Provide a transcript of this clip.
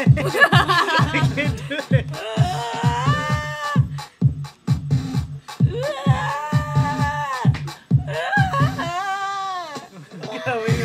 I can't do it. yeah,